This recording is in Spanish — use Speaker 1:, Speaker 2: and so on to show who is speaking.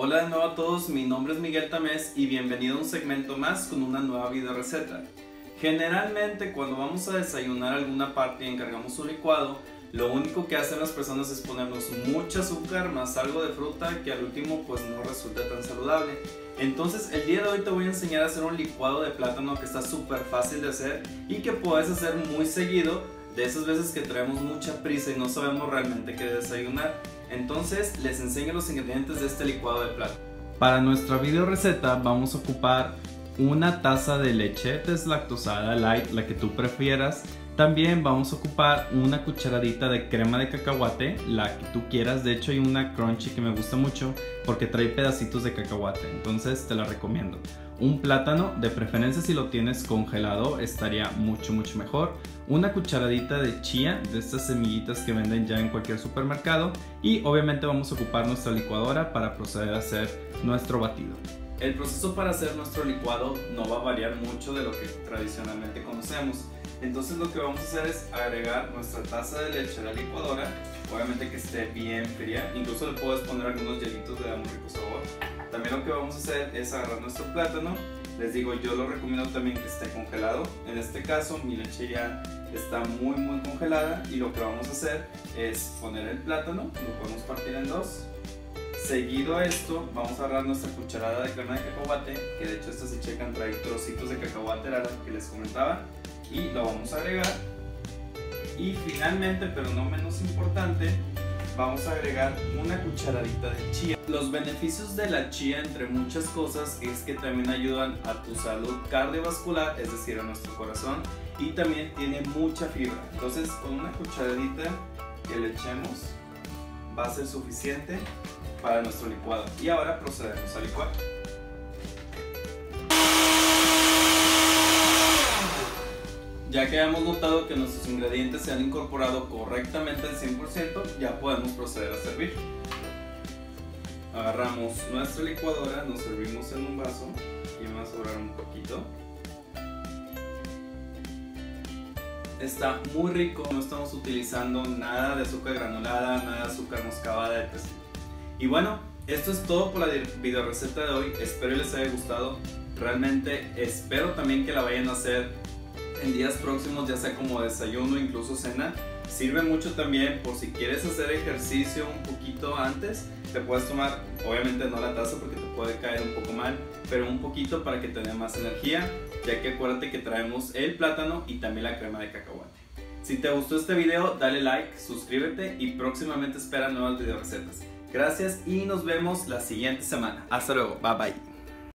Speaker 1: Hola de nuevo a todos, mi nombre es Miguel Tamés y bienvenido a un segmento más con una nueva video receta. Generalmente cuando vamos a desayunar alguna parte y encargamos un licuado, lo único que hacen las personas es ponernos mucho azúcar más algo de fruta que al último pues no resulta tan saludable. Entonces el día de hoy te voy a enseñar a hacer un licuado de plátano que está súper fácil de hacer y que puedes hacer muy seguido de esas veces que traemos mucha prisa y no sabemos realmente qué desayunar. Entonces les enseño los ingredientes de este licuado de plátano. Para nuestra video receta vamos a ocupar una taza de leche deslactosada light, la que tú prefieras. También vamos a ocupar una cucharadita de crema de cacahuate, la que tú quieras. De hecho hay una crunchy que me gusta mucho porque trae pedacitos de cacahuate, entonces te la recomiendo. Un plátano, de preferencia si lo tienes congelado, estaría mucho mucho mejor. Una cucharadita de chía, de estas semillitas que venden ya en cualquier supermercado. Y obviamente vamos a ocupar nuestra licuadora para proceder a hacer nuestro batido. El proceso para hacer nuestro licuado no va a variar mucho de lo que tradicionalmente conocemos. Entonces lo que vamos a hacer es agregar nuestra taza de leche a la licuadora, obviamente que esté bien fría, incluso le puedes poner algunos hielitos, le da un rico sabor. También lo que vamos a hacer es agarrar nuestro plátano, les digo yo lo recomiendo también que esté congelado, en este caso mi leche ya está muy muy congelada. Y lo que vamos a hacer es poner el plátano, lo podemos partir en dos, Seguido a esto, vamos a agarrar nuestra cucharada de crema de cacahuate, que de hecho esta se checan trae trocitos de cacahuate, era lo que les comentaba, y lo vamos a agregar. Y finalmente, pero no menos importante, vamos a agregar una cucharadita de chía. Los beneficios de la chía, entre muchas cosas, es que también ayudan a tu salud cardiovascular, es decir, a nuestro corazón, y también tiene mucha fibra. Entonces, con una cucharadita que le echemos, va a ser suficiente para nuestro licuado. Y ahora procedemos a licuar. Ya que hemos notado que nuestros ingredientes se han incorporado correctamente al 100%, ya podemos proceder a servir. Agarramos nuestra licuadora, nos servimos en un vaso y vamos a sobrar un poquito. Está muy rico, no estamos utilizando nada de azúcar granulada, nada de azúcar moscabada, etc. Y bueno, esto es todo por la video receta de hoy. Espero les haya gustado. Realmente espero también que la vayan a hacer en días próximos, ya sea como desayuno, incluso cena. Sirve mucho también por si quieres hacer ejercicio un poquito antes. Te puedes tomar, obviamente no la taza porque te puede caer un poco mal, pero un poquito para que te dé más energía, ya que acuérdate que traemos el plátano y también la crema de cacahuate. Si te gustó este video, dale like, suscríbete y próximamente espera nuevas video recetas. Gracias y nos vemos la siguiente semana. Hasta luego. Bye bye.